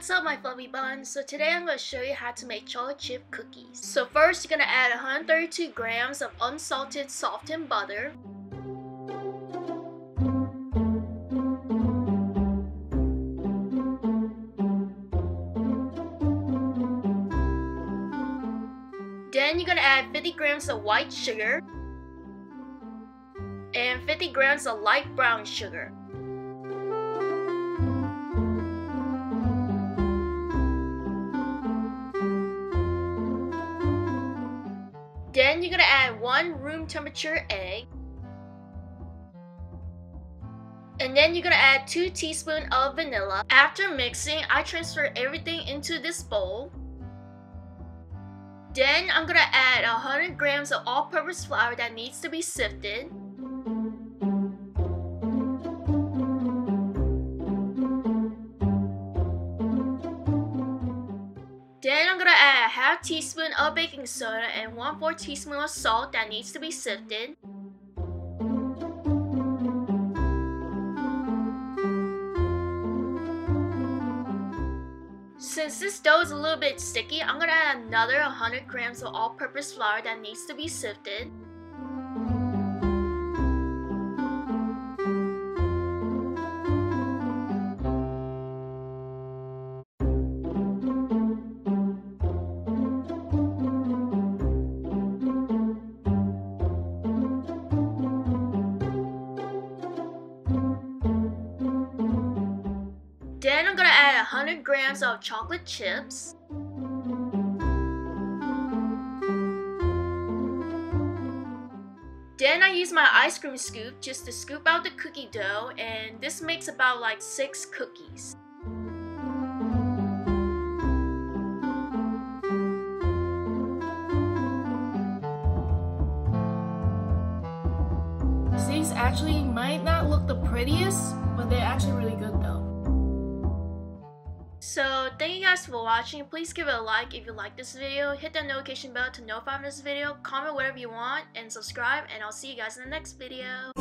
everyone, so today I'm going to show you how to make chocolate chip cookies. So first you're going to add 132 grams of unsalted softened butter. Then you're going to add 50 grams of white sugar and 50 grams of light brown sugar. Then you're gonna add one room temperature egg. And then you're gonna add two teaspoons of vanilla. After mixing, I transfer everything into this bowl. Then I'm gonna add 100 grams of all-purpose flour that needs to be sifted. Then I'm gonna add a half teaspoon of baking soda and 1 4 teaspoon of salt that needs to be sifted. Since this dough is a little bit sticky, I'm gonna add another 100 grams of all-purpose flour that needs to be sifted. Then I'm gonna add 100 grams of chocolate chips. Then I use my ice cream scoop just to scoop out the cookie dough and this makes about like 6 cookies. These actually might not look the prettiest, but they're actually really good though. So thank you guys for watching. Please give it a like if you like this video. Hit that notification bell to notify me this video. Comment whatever you want and subscribe and I'll see you guys in the next video.